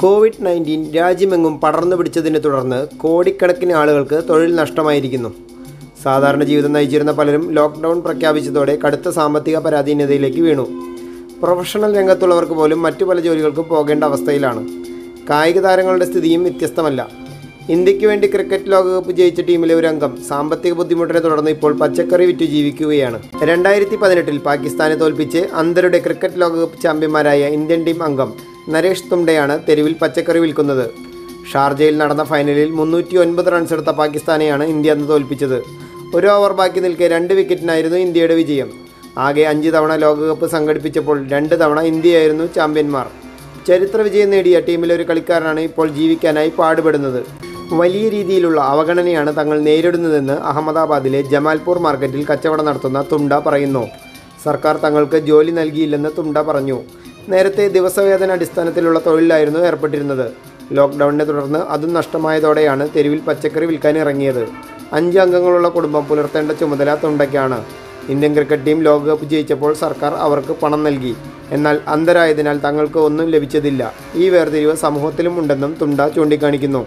Covid nineteen രാജ്യമെങ്ങും പടർന്നു പിടിച്ചതിനെ തുടർന്ന് കോടിക്കണക്കിന് ആളുകൾക്ക് തൊഴിൽ നഷ്ടമായിരിക്കുന്നു. സാധാരണ ജീവിതം നയിച്ചിരുന്ന പലരും ലോക്ക്ഡൗൺ പ്രഖ്യാപിച്ചതോടെ കടുത്ത സാമ്പത്തിക പരാധീനതയിലേക്ക് വീണു. പ്രൊഫഷണൽ രംഗത്തുള്ളവർക്ക് പോലും മറ്റു പല ജോലികൾക്കും പോകേണ്ട അവസ്ഥയിലാണ്. കായിക താരങ്ങളുടെ സ്ഥിതിയും വ്യത്യസ്തമല്ല. ഇന്ത്യയ്ക്ക് വേണ്ടി ക്രിക്കറ്റ് ലോകകപ്പ് ജയിച്ച ടീമിലെ ഒരു അംഗം സാമ്പത്തിക ബുദ്ധിമുട്ടിനെ തുടർന്ന് ഇപ്പോൾ പച്ചക്കറി വിറ്റ് ജീവിക്കുകയാണ്. രണ്ടായിരത്തി പതിനെട്ടിൽ പാകിസ്ഥാനെ തോൽപ്പിച്ച് അന്തരുടെ ക്രിക്കറ്റ് ലോകകപ്പ് ചാമ്പ്യന്മാരായ ഇന്ത്യൻ ടീം അംഗം നരേഷ് തുംഡയാണ് തെരുവിൽ പച്ചക്കറി വിൽക്കുന്നത്. ഷാർജയിൽ നടന്ന ഫൈനലിൽ മുന്നൂറ്റി ഒൻപത് റൺസ് എടുത്ത പാകിസ്ഥാനെയാണ് ഇന്ത്യ അന്ന് തോൽപ്പിച്ചത്. ഒരു ഓവർ ബാക്കി നിൽക്കെ രണ്ട് വിക്കറ്റിനായിരുന്നു ഇന്ത്യയുടെ വിജയം. ആകെ അഞ്ച് തവണ ലോകകപ്പ് സംഘടിപ്പിച്ചപ്പോൾ രണ്ട് തവണ ഇന്ത്യയായിരുന്നു ചാമ്പ്യന്മാർ. ചരിത്ര വിജയം നേടിയ ടീമിലെ ഒരു കളിക്കാരനാണ് ഇപ്പോൾ ജീവിക്കാനായി പാടുപെടുന്നത്. വലിയ രീതിയിലുള്ള അവഗണനയാണ് തങ്ങൾ നേരിടുന്നതെന്ന് അഹമ്മദാബാദിലെ ജമാൽപൂർ മാർക്കറ്റിൽ കച്ചവടം നടത്തുന്ന തുണ്ട പറയുന്നു. സർക്കാർ തങ്ങൾക്ക് ജോലി നൽകിയില്ലെന്ന് തുണ്ട പറഞ്ഞു. നേരത്തെ ദിവസവേതന അടിസ്ഥാനത്തിലുള്ള തൊഴിലായിരുന്നു ഏർപ്പെട്ടിരുന്നത്. ലോക്ക്ഡൗണിനെ തുടർന്ന് അതും നഷ്ടമായതോടെയാണ് തെരുവിൽ പച്ചക്കറി വിൽക്കാൻ ഇറങ്ങിയത്. അഞ്ച് അംഗങ്ങളുള്ള കുടുംബം പുലർത്തേണ്ട ചുമതല തുണ്ടയ്ക്കാണ്. ഇന്ത്യൻ ക്രിക്കറ്റ് ടീം ലോകകപ്പ് ജയിച്ചപ്പോൾ സർക്കാർ അവർക്ക് പണം നൽകി. എന്നാൽ അന്തരായതിനാൽ തങ്ങൾക്ക് ഒന്നും ലഭിച്ചതില്ല. ഈ വേർതിരിവ് സമൂഹത്തിലും ഉണ്ടെന്നും തുണ്ട ചൂണ്ടിക്കാണിക്കുന്നു.